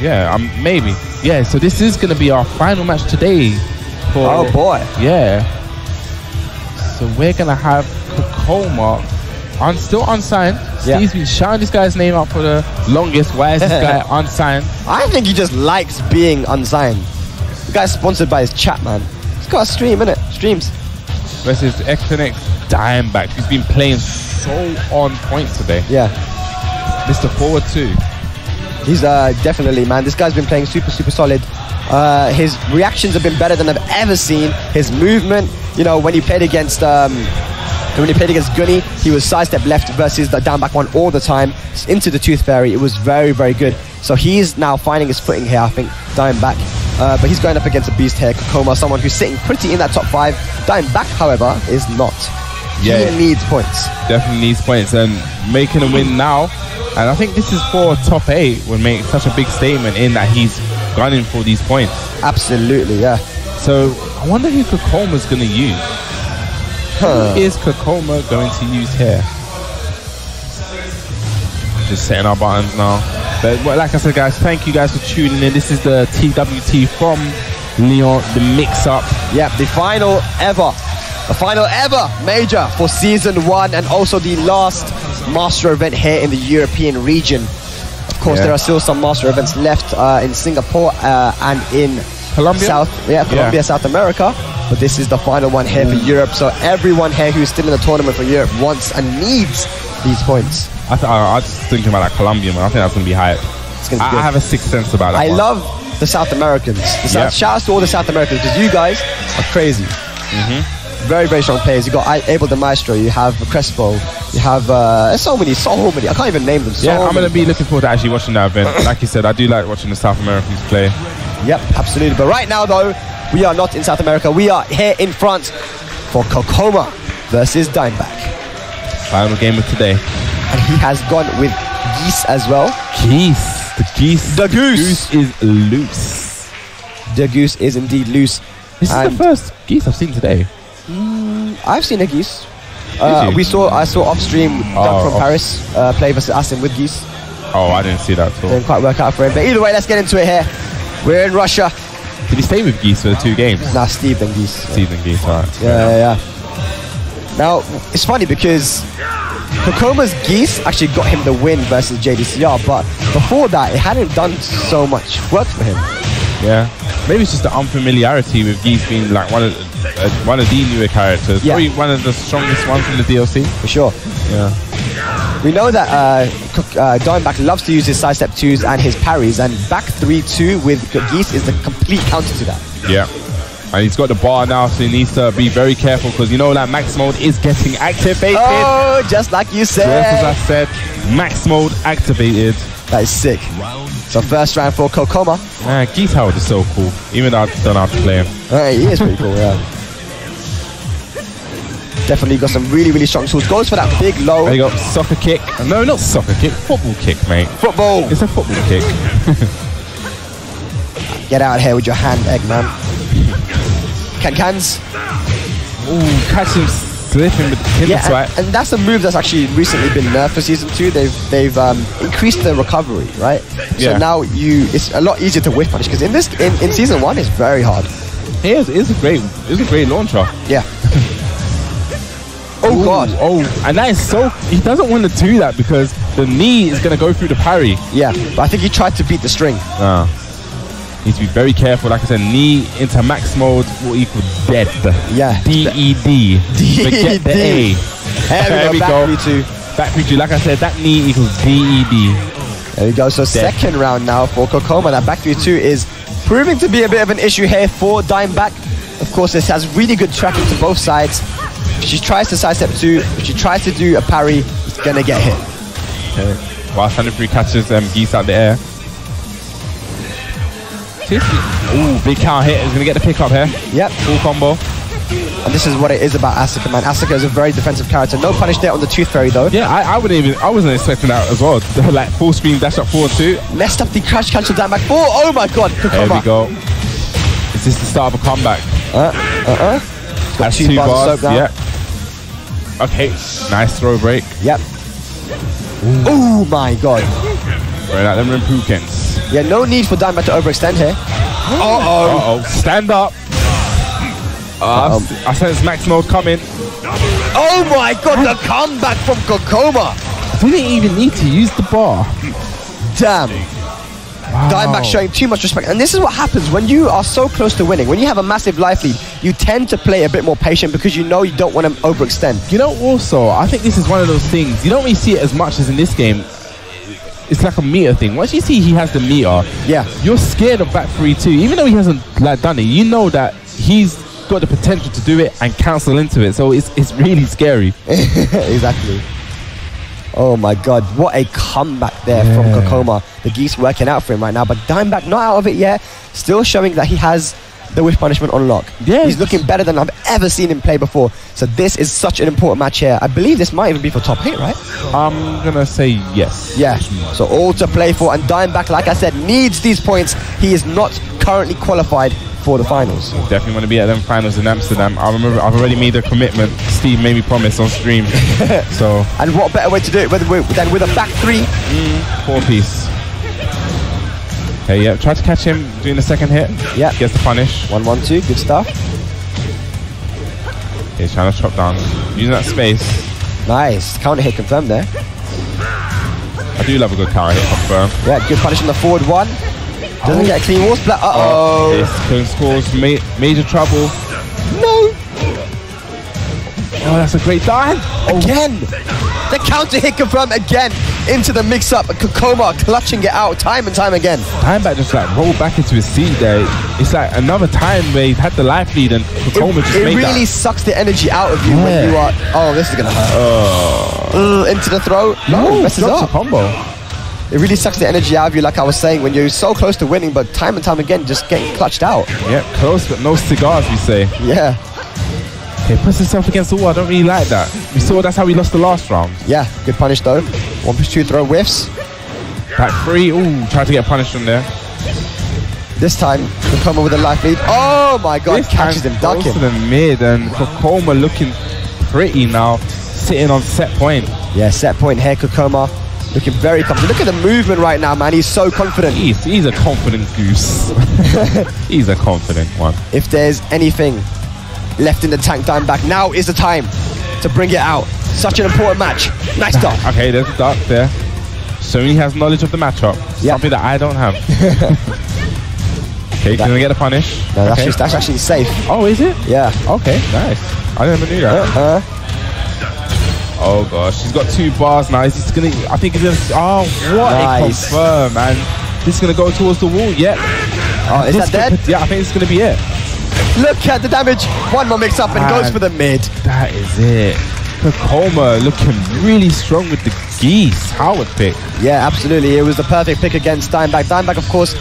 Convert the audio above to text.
Yeah, um, maybe. Yeah, so this is going to be our final match today. For, Oh boy. Yeah. So we're going to have Kkokkoma on, still unsigned. Yeah. Steve's been shouting this guy's name out for the longest. Why is this guy unsigned? I think he just likes being unsigned. The guy's sponsored by his chat, man. He's got a stream, innit? Streams. Versus Xnx Dimeback, He's been playing so on point today. Yeah. Mr. Forward 2. He's uh, definitely, man. This guy's been playing super, super solid. Uh, his reactions have been better than I've ever seen. His movement, you know, when he played against um, when he played against Gunny, he was sidestep left versus the down back one all the time into the Tooth Fairy. It was very, very good. So he's now finding his footing here, I think, Dimeback. Uh, but he's going up against a beast here, Kkokkoma, someone who's sitting pretty in that top five. Dimeback, however, is not. Yeah. He needs points. Definitely needs points and making a win now. And I think this is for top eight would make such a big statement in that he's gunning for these points. Absolutely, yeah. So I wonder who Kkokkoma's going to use. Huh. Who is Kkokkoma going to use here? Just setting our buttons now. But well, like I said, guys, thank you guys for tuning in. This is the TWT from Lyon, the mix-up. Yep, the final ever, the final ever major for season one, and also the last master event here in the European region. Of course, Yeah. there are still some master events left uh, in Singapore uh, and in Colombia? South, yeah, Colombia, Yeah. South America. But this is the final one here for Europe. So everyone here who's still in the tournament for Europe wants and needs these points. I, th- I, I was just thinking about that Colombia, man. I think that's going to be hype. Gonna be I. I have a sixth sense about that I one. love the South Americans. The South, Yep. Shout out to all the South Americans because you guys are crazy. Mm-hmm. Very, very strong players. You've got Abel De Maestro. You have Crespo. You have uh, so many, so many. I can't even name them. So Yeah, I'm going to be looking forward to actually watching that event. Like you said, I do like watching the South Americans play. Yep, absolutely. But right now, though, we are not in South America. We are here in France for Kkokkoma versus Dimeback, Final game of today. and he has gone with Geese as well. Geese. The geese. The goose. goose is loose. The Goose is indeed loose. This is the first geese I've seen today. I've seen a Geese. Uh, we saw. I saw off stream Doug Oh, from off- Paris uh, play versus Asim with Geese. Oh, I didn't see that at all. Didn't quite work out for him. But either way, let's get into it here. We're in Russia. Did he stay with geese for the two games? Nah, Steve then Geese. Season geese, alright. Yeah, yeah, yeah. Now, it's funny because Kkokkoma's Geese actually got him the win versus JDCR, but before that, it hadn't done so much work for him. Yeah. Maybe it's just the unfamiliarity with geese being like one of uh, one of the newer characters. Yeah. Probably one of the strongest ones in the DLC. For sure. Yeah. We know that uh, uh, Dimeback loves to use his sidestep twos and his parries, and back 3-2 with Geese is the complete counter to that. Yeah. And he's got the bar now, so he needs to be very careful because you know that max mode is getting activated. Oh, just like you Just as I said. said, max mode activated. That is sick. So first round for Kkokkoma. Man, Geese Howard is so cool. Even though I don't know how to play him. Uh, he is pretty cool, yeah. Definitely got some really, really strong tools. Goes for that big low There you go, soccer kick. No, not soccer kick, football kick, mate. football. It's a football kick. Get out here with your hand, Eggman. Can cans. Ooh, catch him slipping with the Yeah, right? and, and that's a move that's actually recently been nerfed for season two. They've they've um, increased the recovery, right? So Yeah. now you it's a lot easier to whiff punish because in this in, in season one it's very hard. He is, is a great, it's a great launcher. Yeah. oh Ooh, god. Oh, and that is so. He doesn't want to do that because the knee is going to go through the parry. Yeah, but I think he tried to beat the string. Ah. Needs to be very careful. Like I said, knee into max mode will equal dead. Yeah. D E D. Forget the A. There we go. Back three, two. Back three, two. Like I said, that knee equals D E D. There we go. So second round now for Kkokkoma. That back 3-2 is proving to be a bit of an issue here for Dimeback. Of course, this has really good tracking to both sides. If she tries to sidestep two, if she tries to do a parry, it's gonna get hit. Okay. While Free catches um, geese out the air. Ooh, big counter hit. He's going to get the pick up here. Yep. Full combo. And this is what it is about Asuka, man. Asuka is a very defensive character. No punish there on the Tooth Fairy, though. Yeah, I, I wouldn't even. I wasn't expecting that as well. like full screen dash up forward two. Messed up the crash cancel down back four. Oh my god, There we go. Is this the start of a comeback? Uh, uh-uh. That's two two bars bars. Yeah. Okay. Nice throw break. Yep. Oh my god. Right out them Rimpukens. Yeah, no need for Dimeback to overextend here. Uh-oh. Uh oh. Stand up. Uh, I s- I sense max mode coming. Oh my god, the comeback from Kkokkoma! We didn't even need to use the bar. Damn. Dimeback showing too much respect. And this is what happens when you are so close to winning. When you have a massive life lead, you tend to play a bit more patient because you know you don't want to overextend. You know, also, I think this is one of those things. You don't really see it as much as in this game. It's like a meter thing. Once you see he has the meter, Yeah. you're scared of back three too. Even though he hasn't like done it, you know that he's got the potential to do it and cancel into it. So it's it's really scary. exactly. Oh my god, what a comeback there from Yeah. Kkokkoma. The geese working out for him right now, but Dimeback not out of it yet. Still showing that he has the whiff punishment on lock. Yes. He's looking better than I've ever seen him play before. So this is such an important match here. I believe this might even be for top eight, right? I'm gonna say yes. Yeah. So all to play for, and Dimeback, like I said, needs these points. He is not currently qualified for the finals. Definitely want to be at them finals in Amsterdam. I remember I've already made a commitment. Steve made me promise on stream. so And what better way to do it than with a back three? Mm, four piece. Okay, yeah. Try to catch him doing the second hit. Yeah. Gets the punish. One, one, two. Good stuff. Okay, he's trying to chop down. Using that space. Nice. Counter hit confirmed there. I do love a good counter hit confirm. Yeah, good punish on the forward one. Doesn't get a clean wall splat. Uh oh. This can cause ma- major trouble. No. Oh, that's a great dive. Again. The counter hit confirmed again into the mix up. Kkokkoma clutching it out time and time again. Dimeback just like rolled back into his seat there. It's like another time where he's had the life lead and It, Kkokkoma just it made really that. sucks the energy out of you when you are. Oh, this is gonna hurt. Uh, into the throat. No, Ooh, messes up. combo. It really sucks the energy out of you, like I was saying, when you're so close to winning, but time and time again, just getting clutched out. Yeah, close but no cigars, we say. Yeah, Okay, puts himself against the wall. I don't really like that. We saw that's how we lost the last round. yeah, good punish though. One push two throw whiffs. Back three. Ooh, tried to get punished from there. This time, Kkokkoma with a life lead. Oh my god, This catches him, ducking. to the mid and Kkokkoma looking pretty now, sitting on set point. Yeah, set point here, Kkokkoma. Looking very confident. Look at the movement right now, man. He's so confident. He's, he's a confident goose. he's a confident one. If there's anything left in the tank Dimeback, now is the time to bring it out. Such an important match. Nice stop. Okay, there's a duck there. So he has knowledge of the matchup. Yeah. Something that I don't have. okay, gonna get a punish. No, that's, okay. just, that's actually safe. Oh, is it? Yeah. Okay, nice. I never knew that. Uh, Oh gosh, he's got two bars now. He's just gonna. I think he's gonna. Oh, what Nice. a confirm, man. This is gonna go towards the wall. Yep. oh, is This that dead? Yeah, I think it's gonna be it. Look at the damage. One more mix up and goes for the mid. That is it. Kkokkoma looking really strong with the geese. Howard pick. Yeah, absolutely. It was the perfect pick against Dimeback. Dimeback, of course,